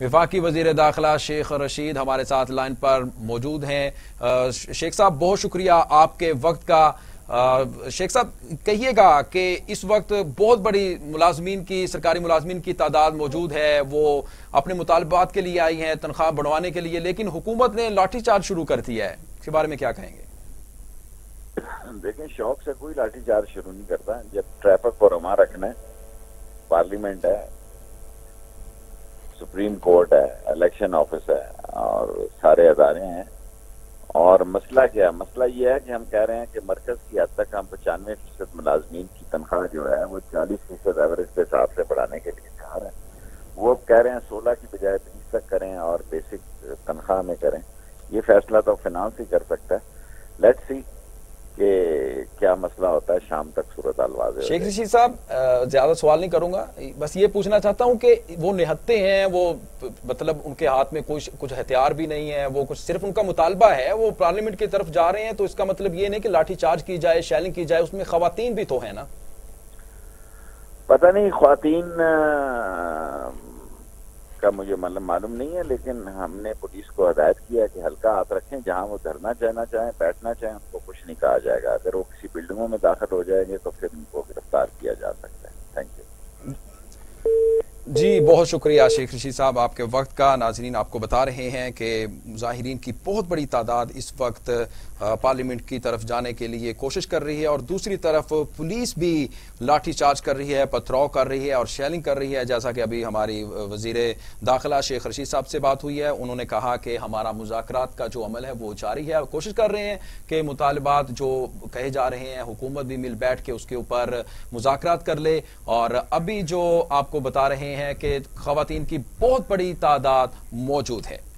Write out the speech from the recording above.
विफाकी वज़ीर दाखिला शेख रशीद हमारे साथ लाइन पर मौजूद हैं। शेख साहब, बहुत शुक्रिया आपके वक्त का। शेख साहब, कहिएगा कि इस वक्त बहुत बड़ी मुलाजमीन की, सरकारी मुलाजमीन की तादाद मौजूद है। वो अपने मुतालबात के लिए आई हैं, तनख्वाह बढ़वाने के लिए, लेकिन हुकूमत ने लाठीचार्ज शुरू कर दिया है। इसके बारे में क्या कहेंगे? देखें शौक से कोई लाठीचार्ज शुरू नहीं करता। जब ट्रैफ़िक रमा रखना है, पार्लियामेंट है सुप्रीम कोर्ट है इलेक्शन ऑफ़िस है, और सारे अदारे हैं। और मसला क्या है? मसला ये है कि हम कह रहे हैं कि मरकज की हद तक हम पचानवे फ़ीसद मुलाजमीन की तनख्वाह जो है, वो चालीस फ़ीसद एवरेज के हिसाब से बढ़ाने के लिए चाह रहे हैं। वो कह रहे हैं सोलह की बजाय बीस तक करें और बेसिक तनख्वाह में करें। ये फैसला तो फिनांस ही कर सकता है। लेट्स सी कि क्या मसला होता है शाम तक सूरत अलवाज शेख रशीद साहब ज़्यादा सवाल नहीं करूँगा। बस ये पूछना चाहता हूँ कि वो निहत्ते हैं वो मतलब उनके हाथ में कुछ कुछ हथियार भी नहीं है वो कुछ सिर्फ़ उनका मुतालबा है वो पार्लियामेंट की तरफ़ जा रहे हैं तो इसका मतलब ये नहीं कि लाठीचार्ज की जाए शैलिंग की जाए उसमें खातन भी तो है ना। पता नहीं खातन का मुझे मतलब मालूम नहीं है लेकिन हमने पुलिस को हदायत किया कि हल्का हाथ रखें जहाँ वो धरना चाहना चाहें बैठना चाहें उनको कहा जाएगा। अगर वो किसी बिल्डिंगों में दाखिल हो जाएँगे तो फिर उनको गिरफ़्तार किया जा सकता है। थैंक यू जी, बहुत शुक्रिया शेख रशीद साहब आपके वक्त का। नाजरीन, आपको बता रहे हैं कि मुजाहरीन की बहुत बड़ी तादाद इस वक्त पार्लियामेंट की तरफ़ जाने के लिए कोशिश कर रही है और दूसरी तरफ़ पुलिस भी लाठीचार्ज कर रही है, पथराव कर रही है और शेलिंग कर रही है। जैसा कि अभी हमारी वज़ीर दाखिला शेख रशीद साहब से बात हुई है, उन्होंने कहा कि हमारा मुजाकरात का जो अमल है वो जारी है। और कोशिश कर रहे हैं कि मुतालबात जो कहे जा रहे हैं, हुकूमत भी मिल बैठ के उसके ऊपर मुजाकरात कर ले और अभी जो आपको बता रहे हैं कि खातन की बहुत बड़ी तादाद मौजूद है।